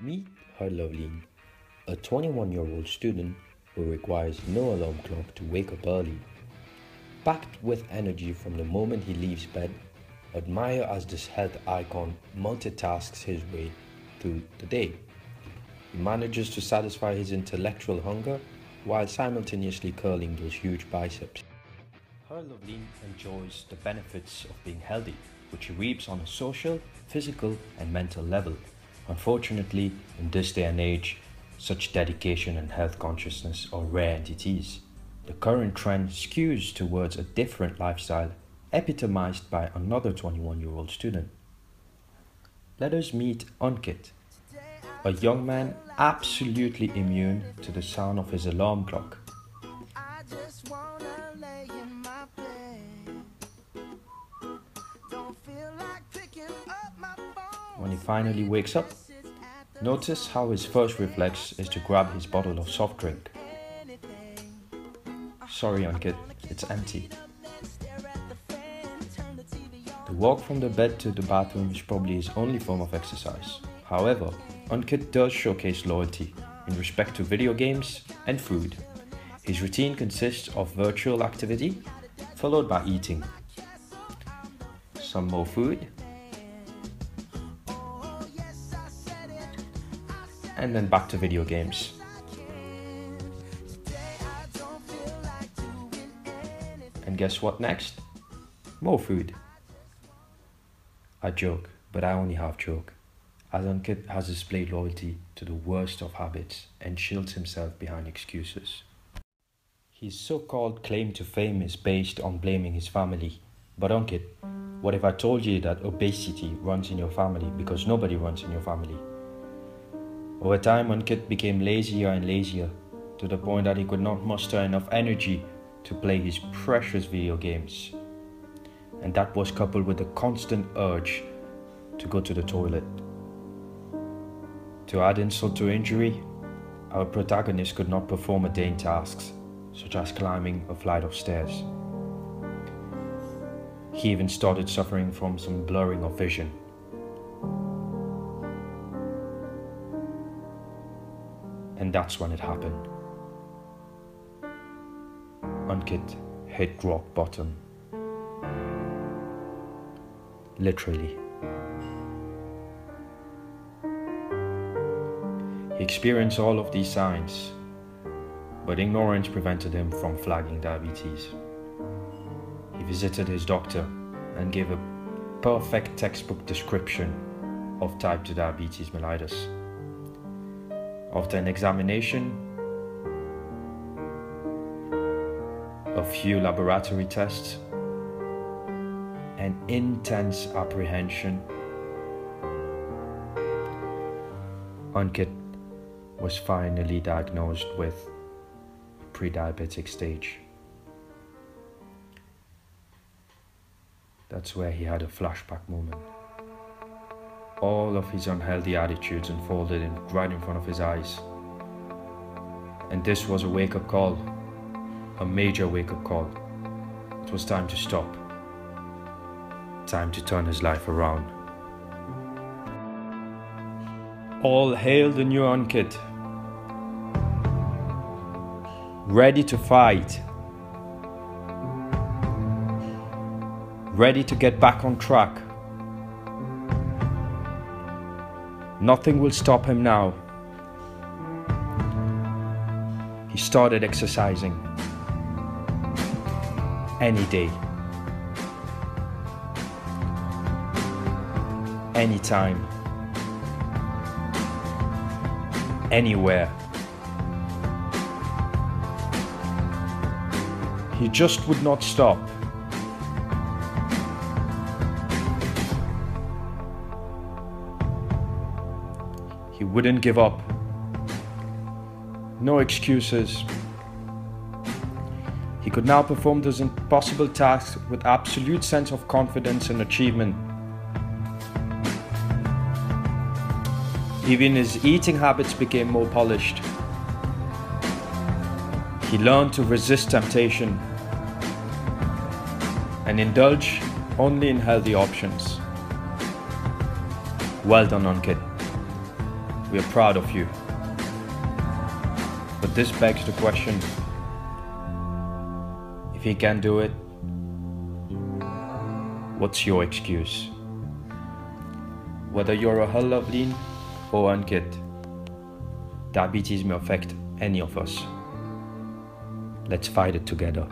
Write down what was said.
Meet Harloveleen, a 21 year old student who requires no alarm clock to wake up early. Packed with energy from the moment he leaves bed, admire as this health icon multitasks his way through the day. He manages to satisfy his intellectual hunger while simultaneously curling those huge biceps. Harloveleen enjoys the benefits of being healthy, which he reaps on a social, physical, and mental level. Unfortunately, in this day and age, such dedication and health consciousness are rare entities. The current trend skews towards a different lifestyle, epitomized by another 21 year old student. Let us meet Ankit, a young man absolutely immune to the sound of his alarm clock. Finally wakes up, notice how his first reflex is to grab his bottle of soft drink. Sorry, Ankit, it's empty. The walk from the bed to the bathroom is probably his only form of exercise. However, Ankit does showcase loyalty in respect to video games and food. His routine consists of virtual activity, followed by eating. Some more food, and then back to video games. And guess what next? More food. I joke, but I only half joke, as Ankit has displayed loyalty to the worst of habits and shields himself behind excuses. His so called claim to fame is based on blaming his family. But Ankit, what if I told you that obesity runs in your family because nobody runs in your family? Over time, Ankit became lazier and lazier to the point that he could not muster enough energy to play his precious video games. And that was coupled with a constant urge to go to the toilet. To add insult to injury, our protagonist could not perform mundane tasks, such as climbing a flight of stairs. He even started suffering from some blurring of vision. And that's when it happened. Ankit hit rock bottom. Literally. He experienced all of these signs, but ignorance prevented him from flagging diabetes. He visited his doctor and gave a perfect textbook description of type 2 diabetes mellitus. After an examination, a few laboratory tests, and intense apprehension, Ankit was finally diagnosed with pre-diabetic stage. That's where he had a flashback moment all of his unhealthy attitudes unfolded in, right in front of his eyes. And this was a wake up call, a major wake up call. It was time to stop, time to turn his life around. All hail the new Ankit, ready to fight, ready to get back on track. Nothing will stop him now. He started exercising any day, anytime, anywhere. He just would not stop. He wouldn't give up. No excuses. He could now perform those impossible tasks with absolute sense of confidence and achievement. Even his eating habits became more polished. He learned to resist temptation and indulge only in healthy options. Well done, Ankit. We are proud of you. But this begs the question if he can do it, what's your excuse? Whether you're a Harloveleen or Ankit, diabetes may affect any of us. Let's fight it together.